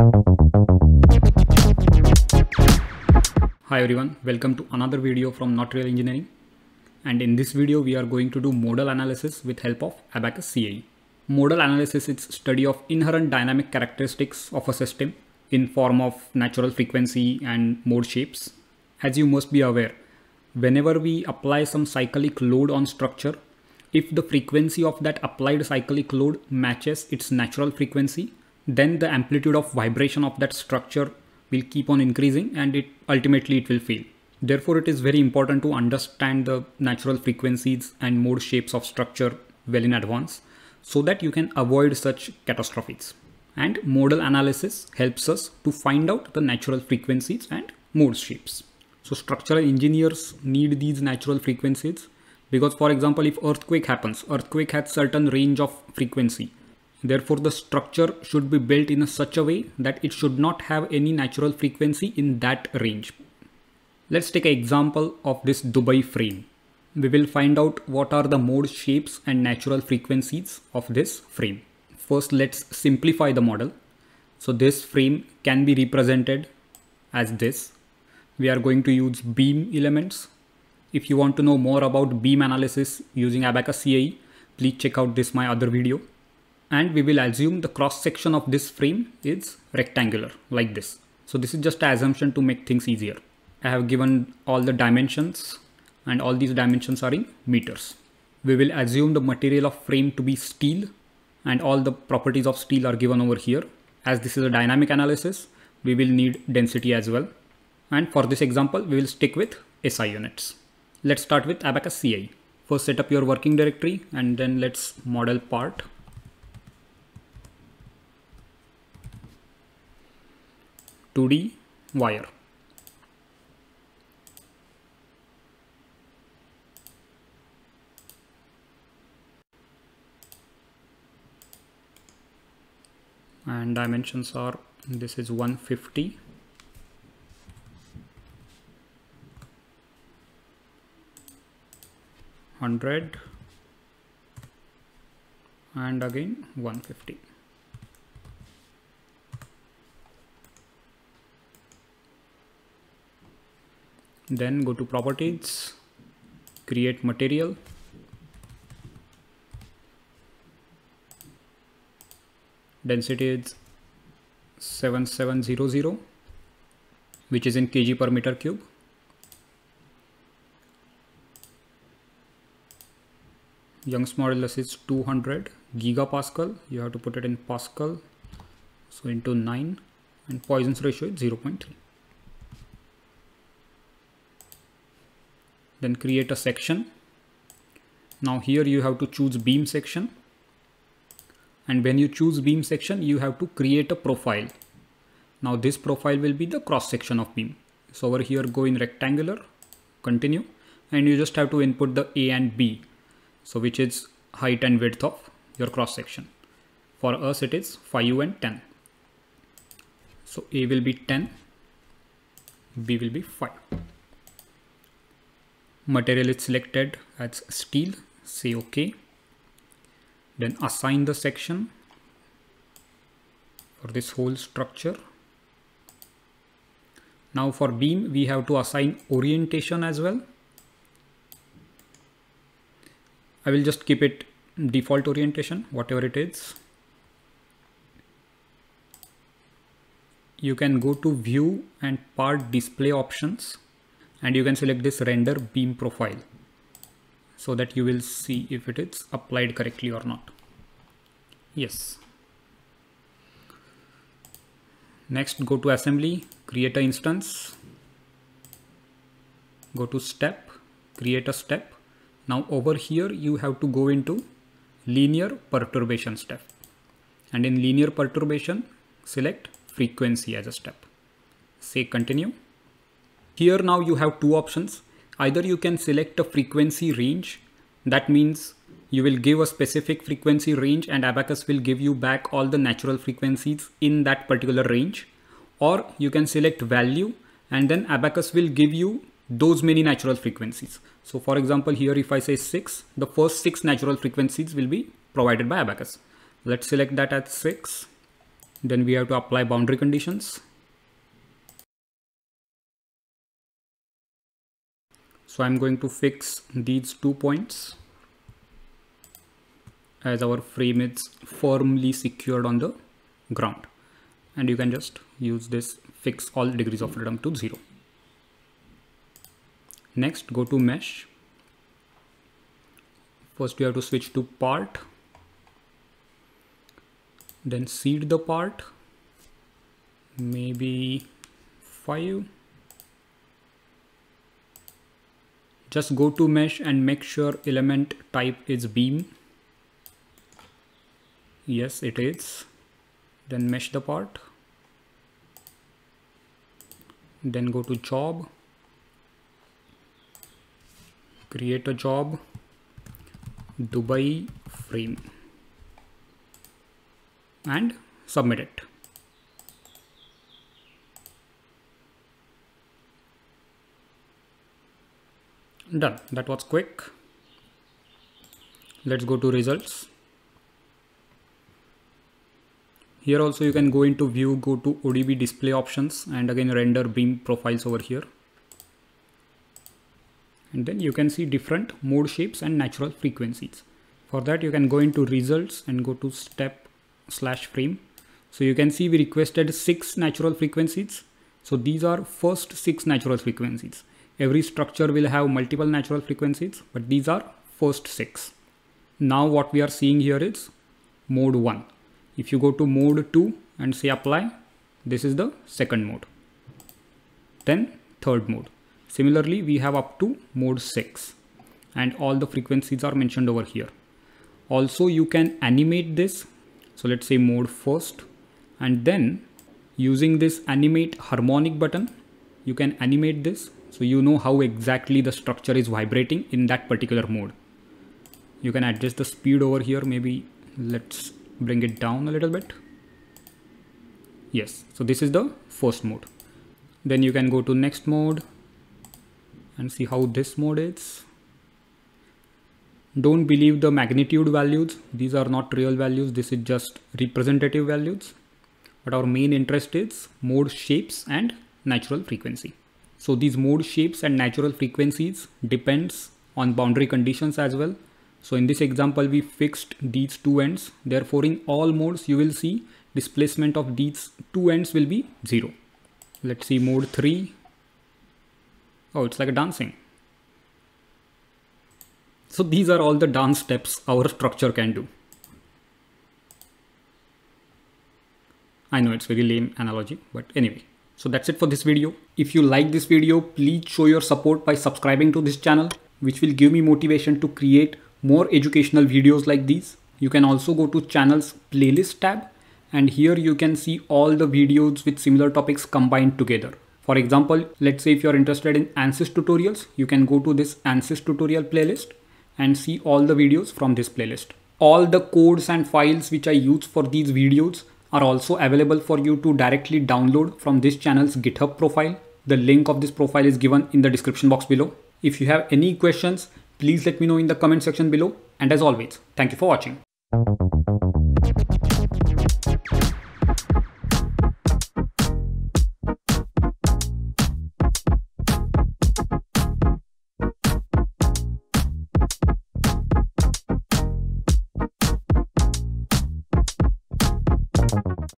Hi everyone, welcome to another video from Not Real Engineering. And in this video, we are going to do modal analysis with help of Abaqus CAE. Modal analysis is study of inherent dynamic characteristics of a system in form of natural frequency and mode shapes. As you must be aware, whenever we apply some cyclic load on structure, if the frequency of that applied cyclic load matches its natural frequency, then the amplitude of vibration of that structure will keep on increasing and it ultimately it will fail. Therefore, it is very important to understand the natural frequencies and mode shapes of structure well in advance so that you can avoid such catastrophes. And modal analysis helps us to find out the natural frequencies and mode shapes. So structural engineers need these natural frequencies because for example, if earthquake happens, earthquake has certain range of frequency Therefore, the structure should be built in a such a way that it should not have any natural frequency in that range. Let's take an example of this Dubai frame. We will find out what are the mode shapes and natural frequencies of this frame. First, let's simplify the model. So this frame can be represented as this. We are going to use beam elements. If you want to know more about beam analysis using Abaqus CAE, please check out this my other video and we will assume the cross section of this frame is rectangular like this. So this is just an assumption to make things easier. I have given all the dimensions and all these dimensions are in meters. We will assume the material of frame to be steel and all the properties of steel are given over here. As this is a dynamic analysis, we will need density as well. And for this example, we will stick with SI units. Let's start with Abaqus CAE. First set up your working directory and then let's model part 2D wire. And dimensions are this is 150 100 and again 150 then go to properties create material. Density is 7700 which is in kg per meter cube. Young's modulus is 200 gigapascal. You have to put it in pascal so into 9 and Poisson's ratio is 0.3 then create a section. Now here you have to choose beam section. And when you choose beam section you have to create a profile. Now this profile will be the cross section of beam. So over here go in rectangular continue and you just have to input the a and b. So which is height and width of your cross section. For us it is 5 and 10 so a will be 10 b will be 5 material is selected as steel say ok. Then assign the section for this whole structure. Now for beam we have to assign orientation as well. I will just keep it default orientation whatever it is. You can go to view and part display options and you can select this render beam profile so that you will see if it is applied correctly or not. Yes. Next go to assembly, create an instance, go to step, create a step. Now over here you have to go into linear perturbation step and in linear perturbation select frequency as a step. Say continue here now you have two options. Either you can select a frequency range. That means you will give a specific frequency range and Abaqus will give you back all the natural frequencies in that particular range. Or you can select value and then Abaqus will give you those many natural frequencies. So for example, here if I say 6, the first 6 natural frequencies will be provided by Abaqus. Let's select that at 6 Then we have to apply boundary conditions. So I'm going to fix these two points as our frame is firmly secured on the ground and you can just use this fix all degrees of freedom to zero. Next go to mesh. First you have to switch to part then seed the part maybe 5 just go to mesh and make sure element type is beam. Yes it is. Then mesh the part. Then go to job. Create a job. Dubai frame. And submit it. Done. That was quick. Let's go to results. Here also you can go into view, go to ODB display options and again render beam profiles over here. And then you can see different mode shapes and natural frequencies. For that you can go into results and go to step slash frame. So you can see we requested six natural frequencies. So these are first six natural frequencies. Every structure will have multiple natural frequencies, but these are first six. Now what we are seeing here is mode one. If you go to mode two and say apply, this is the second mode. Then third mode. Similarly, we have up to mode six and all the frequencies are mentioned over here. Also, you can animate this so let's say mode first and then using this animate harmonic button, you can animate this. So you know how exactly the structure is vibrating in that particular mode. You can adjust the speed over here. Maybe let's bring it down a little bit. Yes, so this is the first mode. Then you can go to next mode and see how this mode is don't believe the magnitude values these are not real values this is just representative values but our main interest is mode shapes and natural frequency so these mode shapes and natural frequencies depends on boundary conditions as well. So in this example we fixed these two ends. Therefore in all modes you will see displacement of these two ends will be zero. Let's see mode 3 oh it's like a dancing. So these are all the dance steps our structure can do. I know it's very lame analogy, but anyway. So that's it for this video. If you like this video, please show your support by subscribing to this channel, which will give me motivation to create more educational videos like these. You can also go to channel's playlist tab and here you can see all the videos with similar topics combined together. For example, let's say if you're interested in ANSYS tutorials, you can go to this ANSYS tutorial playlist and see all the videos from this playlist. All the codes and files which I use for these videos are also available for you to directly download from this channel's GitHub profile. The link of this profile is given in the description box below. If you have any questions, please let me know in the comment section below. And as always, thank you for watching.